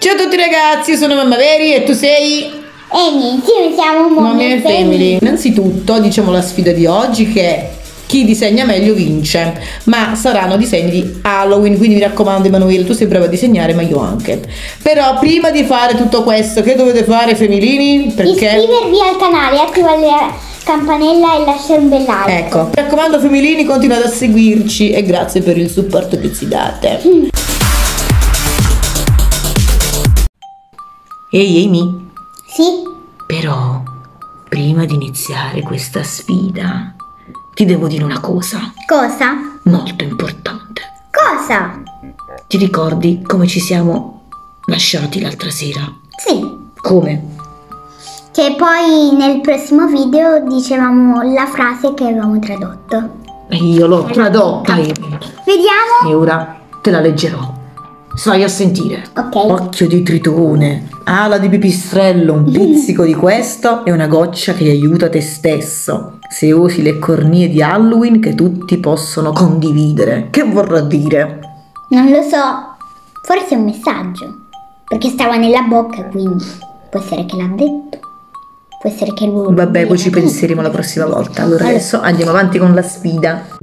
Ciao a tutti ragazzi, io sono Mamma Veri e tu sei E insieme siamo Mommy and Family. Innanzitutto diciamo la sfida di oggi che è chi disegna meglio vince, ma saranno disegni di Halloween, quindi mi raccomando Emanuele, tu sei brava a disegnare, ma io anche. Però prima di fare tutto questo, che dovete fare femminili? Perché... Iscrivervi al canale, attivare la campanella e lasciare un bel like. Ecco, mi raccomando femminili, continuate a seguirci e grazie per il supporto che ci date. Ehi Amy, Sì? però prima di iniziare questa sfida ti devo dire una cosa Cosa? molto importante. Cosa? Ti ricordi come ci siamo lasciati l'altra sera? Sì. Come? Che poi nel prossimo video dicevamo la frase che avevamo tradotto. E io l'ho tradotta Amy Vediamo. e ora te la leggerò. Stai a sentire. Ok. Occhio di tritone, ala di pipistrello, un pizzico di questo e una goccia che aiuta te stesso. Se usi le cornie di Halloween che tutti possono condividere. Che vorrà dire? Non lo so. Forse è un messaggio. Perché stava nella bocca, quindi può essere che l'ha detto. Può essere che lui. Vabbè, poi ci penseremo la prossima volta. Allora adesso andiamo avanti con la sfida.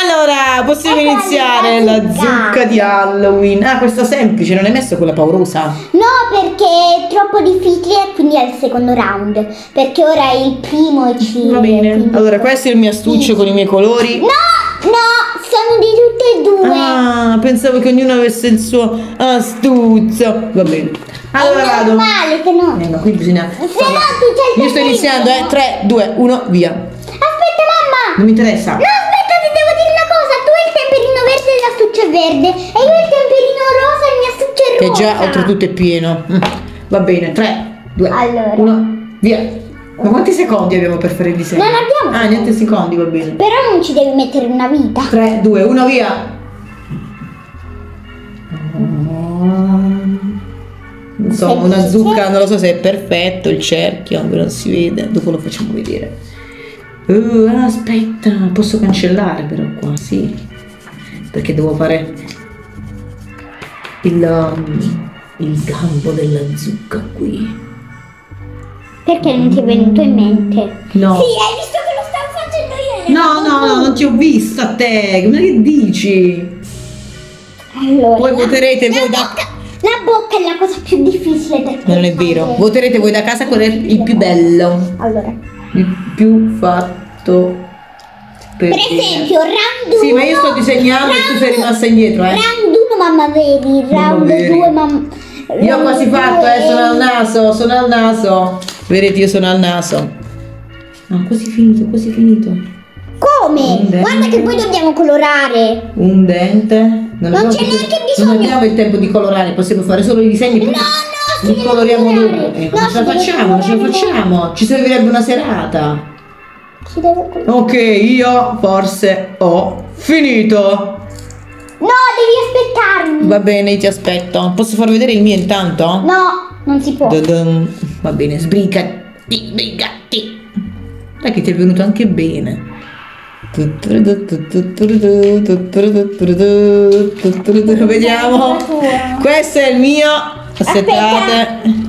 Allora, possiamo Eccola iniziare lì, la la zucca. zucca di Halloween. Ah, questa semplice, non hai messo quella paurosa? No, perché è troppo difficile, quindi è il secondo round. Perché ora è il primo e ci. Va bene. quindi- Allora, questo è il mio astuccio con i miei colori. No, no, sono di tutte e due. Ah, pensavo che ognuno avesse il suo astuzzo. Va bene. Allora è vado. normale che no. Eh, ma qui bisogna. Se no tu c'hai il Io sto iniziando, eh. 3, 2, 1, via. Aspetta, mamma. Non mi interessa. No, verde. E io il temperino rosa e il mio astuccio è Che rosa. già oltretutto è pieno. Mm. Va bene, 3, 2, Allora. 1, via. Ma quanti secondi abbiamo per fare il disegno? Non abbiamo Ah, niente secondi, va bene. Però non ci devi mettere una vita. 3, 2, 1, via. Insomma, una zucca, non lo so se è perfetto il cerchio, non si vede, dopo lo facciamo vedere. Uh, aspetta, posso cancellare però qua, sì. Perché devo fare il, um, il gambo della zucca qui. Perché non ti è venuto in mente? No. Sì, hai visto che lo stavo facendo io. No, no, no, non ti ho vista a te, ma che dici? Allora. Poi voterete voi da... bocca, la bocca è la cosa più difficile per Non è vero, voterete voi da casa qual è il più bello. Allora. il più fatto per, Per esempio, round 1. Sì, ma io sto disegnando e tu sei rimasta indietro, eh. Round 1 mamma vedi, round vedi. 2 mamma. Io ho quasi fatto, eh, sono al naso. sono al naso. Vedete, io sono al naso. Ah, quasi finito, quasi finito. Come? Guarda che poi dobbiamo colorare. Un dente. Non abbiamo c'è neanche Non bisogno. abbiamo il tempo di colorare, possiamo fare solo i disegni. No, no, deve coloriamo dopo. Eh, No, non ce la facciamo, non ce la facciamo. Ci servirebbe una serata. Ok, io forse ho finito. No, devi aspettarmi. Va bene, ti aspetto. Posso far vedere il mio intanto? No, non si può. Dun-dun. Va bene, sbrigati, sbrigati. Dai che ti è venuto anche bene. Vediamo. Questo è il mio. Aspettate.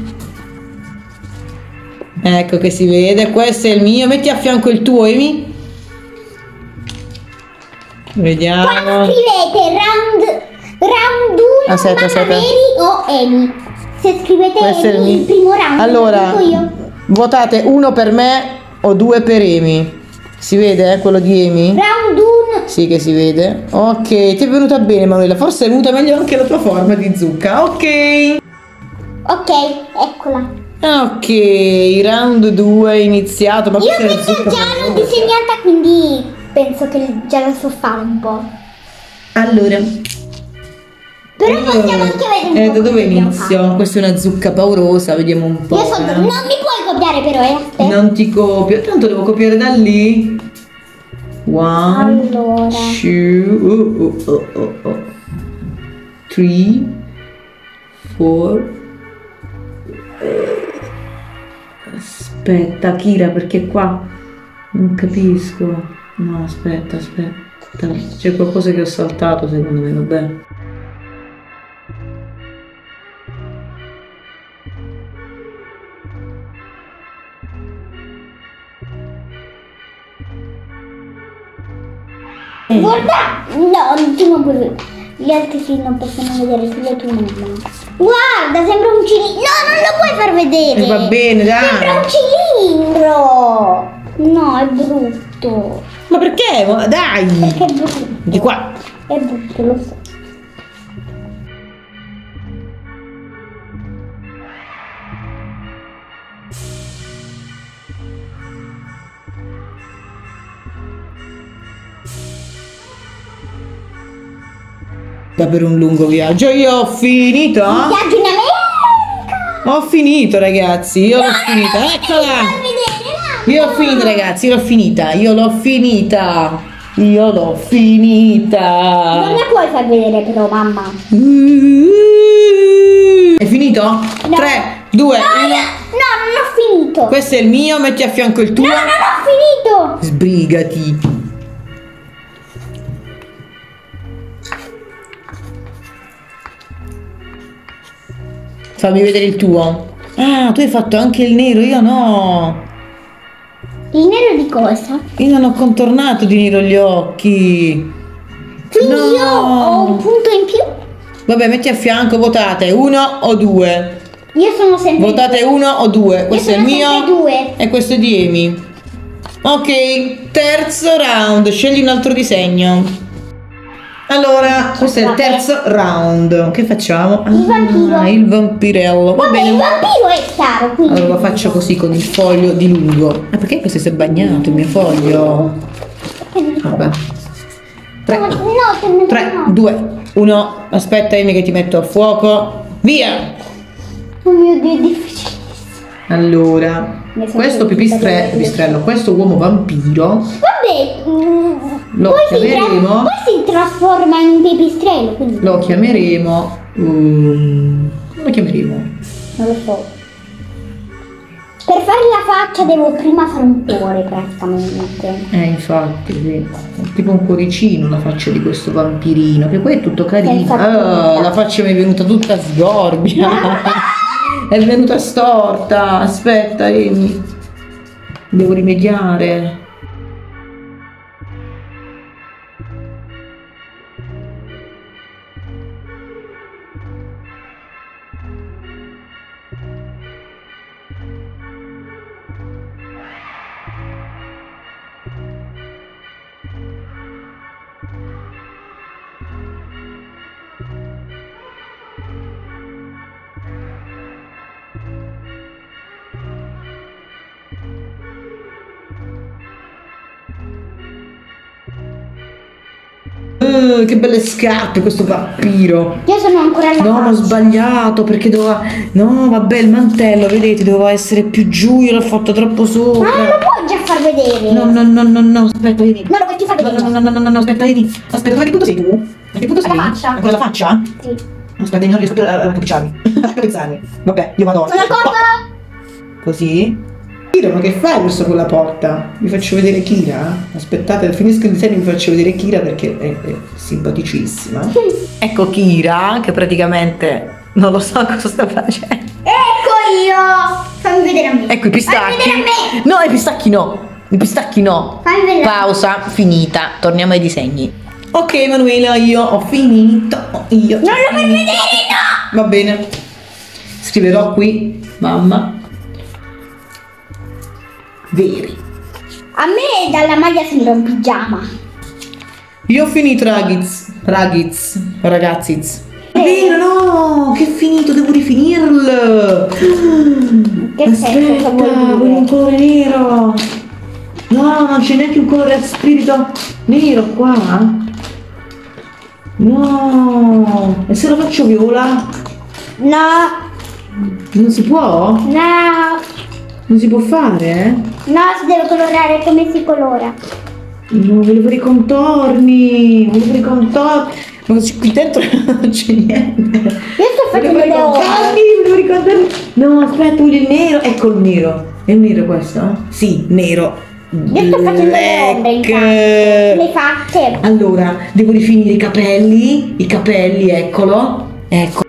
Ecco che si vede. Questo è il mio. Metti a fianco il tuo, Emi. Qua Vediamo. scrivete round round 1 Aspetta, aspetta. O Emi. Se scrivete Questo il Emi, il, primo round Allora, votate uno per me o due per Emi. Si vede eh, quello di Emi? Round 1 Sì che si vede. Ok, ti è venuta bene Manuela. Forse è venuta meglio anche la tua forma di zucca. Ok. Ok, eccola. Ok, round 2 è iniziato. Ma Io questa già l'ho disegnata, quindi penso che già la so fare un po'. Allora. Però possiamo anche vedere un Eh, po' da dove inizio? Questa è una zucca paurosa, vediamo un po'. Io sono... eh. Non mi puoi copiare però, eh. aspetta. Non ti copio, tanto devo copiare da lì. One, Allora. two, oh, oh, oh, oh, oh. three, four. Aspetta, Kira, perché qua non capisco. No, aspetta, aspetta. C'è qualcosa che ho saltato, secondo me, vabbè. Guarda! No, non ti. Gli altri sì non possono vedere, solo tu non. Guarda, sembra un cilindro. No, non lo puoi far vedere. Eh, va bene, Sembra un dai. cilindro. No, è brutto. Ma perché? Dai! Perché è brutto. Di qua. È brutto, lo so. Da per un lungo viaggio. Io ho finito. Viaggio in America. Ho finito, ragazzi. Io l'ho finita. Eccola. no. Io l'ho finita, ragazzi. Io l'ho finita. Io l'ho finita. Io l'ho finita. Non la puoi far vedere però, mamma. È finito? No. 3, 2, No, 1. no, non ho finito. Questo è il mio, metti a fianco il tuo. No, non ho finito. Sbrigati. Fammi vedere il tuo. Ah, tu hai fatto anche il nero, io no. Il nero di cosa? Io non ho contornato di nero gli occhi. Quindi No. io ho un punto in più. Vabbè, metti a fianco, votate uno o due. Io sono sempre Votate uno o due. Questo è il mio due. e questo è di Amy. Ok, terzo round. Scegli un altro disegno. Allora, questo è il terzo round. Che facciamo? Il vampiro. Ah, il vampirello. Va il bene. vampiro è chiaro, quindi. Allora lo faccio così con il foglio di lungo. Ah, perché questo si è bagnato il mio foglio? Vabbè. No, 3, no, te ne 3, no. 2, 1. Aspetta, Amy, che ti metto a fuoco. Via! Oh mio Dio, è difficile. Allora, questo pipistre- pipistrello, questo uomo vampiro, Vabbè, Lo poi, si chiameremo? poi si trasforma in pipistrello, quindi lo chiameremo. um, come lo chiameremo? non lo so. Per fare la faccia devo prima fare un cuore praticamente. Eh, infatti, sì. Tipo un cuoricino la faccia di questo vampirino, che poi è tutto carino. Ah, la faccia mi è venuta tutta sgorbia. è venuta storta. Aspetta, Amy. Devo rimediare. Eh, che belle scarpe questo vampiro. Io sono ancora alla No, ma ho sbagliato perché doveva. No, vabbè, il mantello, vedete, doveva essere più giù, io l'ho fatto troppo Ma non lo sopra. puoi già far vedere. No, no, no, no, no, aspetta, vedi. Non lo vuoi far No, vedere. no, no, no, no, no, no, aspetta, vedi. Aspetta, a che punto sei tu? A che punto sei? Alla faccia. Ancora la faccia? Sì. Aspetta, non riesco più a a a capezzarmi. Vabbè, io vado Sono d'accordo? Così? Kira, ma che fai verso quella porta? Vi faccio vedere Kira? Aspettate, finisco il disegno e vi faccio vedere Kira perché è, è simpaticissima. Ecco Kira, che praticamente non lo so cosa sta facendo. Ecco io. Fammi vedere a me. Ecco i pistacchi. Fammi vedere a me. No, i pistacchi no. I pistacchi no. Fammi vedere. Pausa, finita. Torniamo ai disegni. Ok, Manuela, io ho finito. Io. Non lo fai vedere, no. Va bene. Scriverò qui, mamma. Veri. A me dalla maglia sembra un pigiama. Io ho finito, ragazzi. Ragazzi. Ragazziz. Eh. Vero, no, che è finito, devo rifinirlo. Che Aspetta, voglio un colore nero. No, non c'è neanche un colore a spirito nero qua. No, e se lo faccio viola? No, Non si può? no, Non si può fare? Eh? no, si deve colorare come si colora. No, volevo i contorni, volevo i contorni. Ma qui dentro non c'è niente. Io sto facendo le ombre. volevo ricordarmi. No, aspetta, il nero. Ecco il nero. È il nero questo? Sì, nero. Io sto facendo le ombre. Le fatte. Allora, devo rifinire i capelli. I capelli, eccolo. Ecco.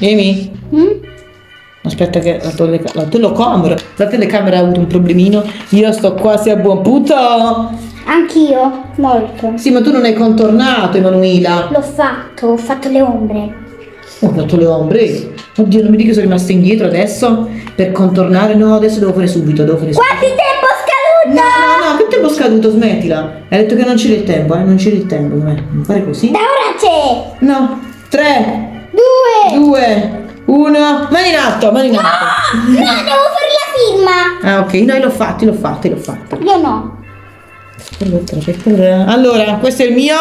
Amy? Mm? Aspetta che la, teleca- la telecamera, la telecamera ha avuto un problemino. Io sto quasi a buon punto. Anch'io, molto. Sì, ma tu non hai contornato, Emanuela. L'ho fatto, ho fatto le ombre. Ho fatto le ombre. Oddio, non mi dica che sono rimasta indietro adesso per contornare. No, adesso devo fare subito, devo fare subito. Quanti tempo scaduto? No, no, no, che tempo scaduto? Smettila. Hai detto che non c'era il tempo, eh? Non c'era il tempo. Non fare così? Da ora c'è. No. Tre, Due. due, uno. Mani in alto, mani in alto. No, devo fare la firma. Ah, ok, no, l'ho fatti, l'ho fatti, l'ho fatti. Io no. Allora, questo è il mio.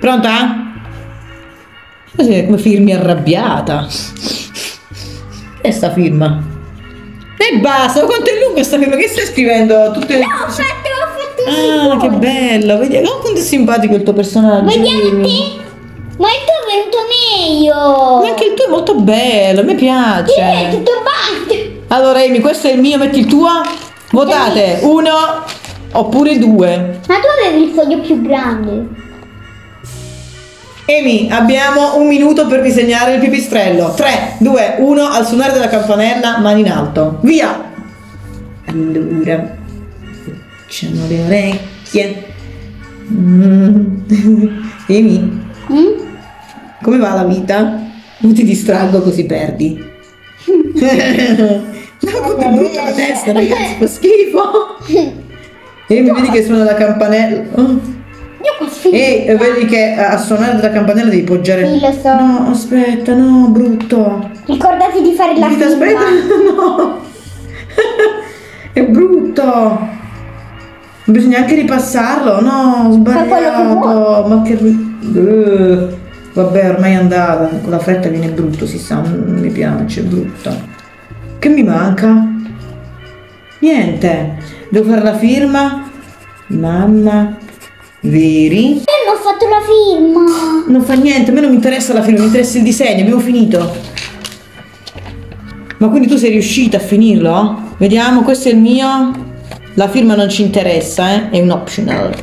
Pronta? Così come firmi arrabbiata. E sta firma? E basta, quanto è lunga sta firma? Che stai scrivendo? Tutte. Ho fatto, ho fatto Ah, che bello, vedi, oh, quanto è simpatico il tuo personaggio. Vediamo te. Ma il tuo è venuto meglio. Anche il tuo è molto bello, Sì, piace. è tutto batte. Allora, Amy, questo è il mio, metti il tuo. Votate uno oppure due. Ma tu avevi il foglio più grande. Amy, abbiamo un minuto per disegnare il pipistrello. 3, 2, 1, al suonare della campanella, mani in alto. Via! Allora, facciamo le orecchie. Mm. Amy, Mm? Come va la vita? Non ti distraggo così perdi. no, è brutta la testa, ragazzi, fa schifo. Amy, vedi che suona la campanella. Oh. Io così. E vedi che a suonare della campanella devi poggiare. Sì, lo so. No, aspetta, no, brutto. Ricordati di fare la firma. aspetta, no. È brutto. Bisogna anche ripassarlo. No, sbagliato. Ma che. Eh, Vabbè, ormai è andata. Con la fretta viene brutto, si sa. Non mi piace, è brutto. Che mi manca? Niente. Devo fare la firma. Mamma. Veri. Io non ho fatto la firma. Non fa niente, a me non mi interessa la firma, mi interessa il disegno, abbiamo finito. Ma quindi tu sei riuscita a finirlo? Vediamo, questo è il mio. La firma non ci interessa, eh? È un optional.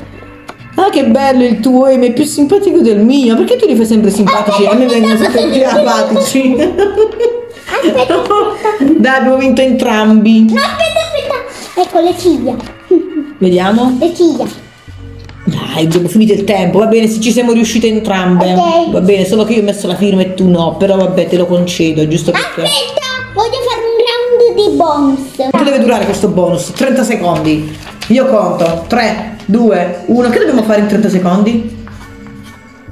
Ah, che bello il tuo, Amy, è più simpatico del mio. Perché tu li fai sempre simpatici? A me vengono sempre più apatici. Dai, abbiamo vinto entrambi. no, aspetta, aspetta. Ecco le ciglia. Vediamo. Le ciglia. Dai, abbiamo finito il tempo. Va bene, se ci siamo riuscite entrambe. Ok. Va bene, solo che io ho messo la firma e tu no. Però vabbè, te lo concedo, giusto perché. Aspetta, voglio fare un round di bonus. Quanto deve durare questo bonus? 30 secondi. Io conto. 3, 2, 1. Che dobbiamo fare in 30 secondi?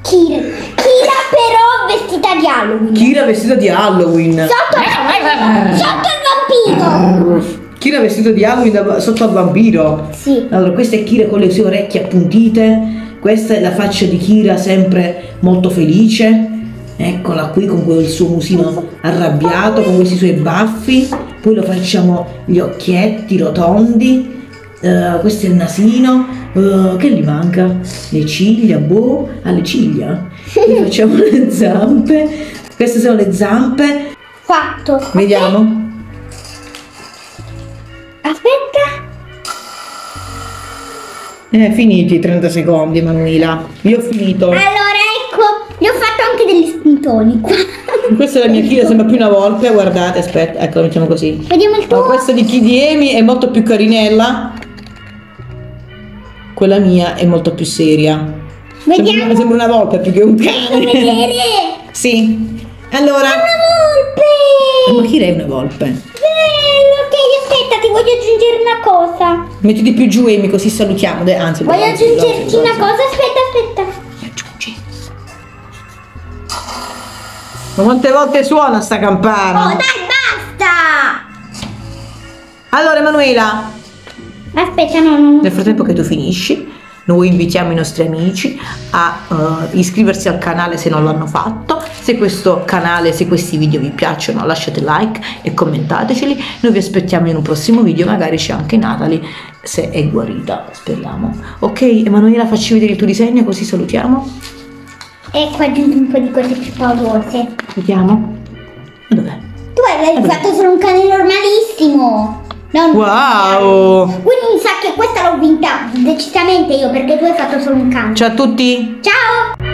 Kira. Kira però vestita di Halloween. Kira vestita di Halloween. Sotto, sotto il vampiro. Kira vestita di Halloween da- sotto al vampiro. Sì. Allora, questa è Kira con le sue orecchie appuntite. Questa è la faccia di Kira sempre molto felice. Eccola qui con quel suo musino arrabbiato, con questi suoi baffi. Poi lo facciamo gli occhietti rotondi. Eh, questo è il nasino. Eh, che gli manca? Le ciglia, boh, alle ciglia. Poi facciamo le zampe. Queste sono le zampe. Fatto. Vediamo. Aspetta. Eh, finiti i 30 secondi, Emanuela. Io ho finito. Allora, ecco, gli ho fatto anche degli spuntoni qua. Questa è la mia Kira, sembra più una volpe. Guardate, aspetta, ecco, la mettiamo così. Vediamo il Ma tuo. questa di chi di Amy è molto più carinella. Quella mia è molto più seria. Sembra, Vediamo. sembra una volpe più che un cane. sì. Allora. Una volpe. Ma Kira è una volpe. Bello, ok, aspetta, ti voglio aggiungere una cosa. Mettiti più giù Amy così salutiamo. Dai, Anzi, Voglio anzi, aggiungerti una cosa, aspetta, aspetta. Aggiungi. Ma quante volte suona sta campana? Oh, dai, basta. Allora Emanuela, Aspetta, no, no, no. Nel frattempo che tu finisci, noi invitiamo i nostri amici a eh, iscriversi al canale se non l'hanno fatto. Se questo canale, se questi video vi piacciono, lasciate like e commentateceli. Noi vi aspettiamo in un prossimo video, magari c'è anche Natalie se è guarita, speriamo. Ok, Emanuela, facci vedere il tuo disegno così salutiamo. Ecco, ho aggiunto un po' di cose più paurose. Vediamo. Dov'è? Tu hai fatto solo un cane normalissimo. Non Wow! Quindi mi sa che questa l'ho vinta decisamente io perché tu hai fatto solo un cane. Ciao a tutti! Ciao!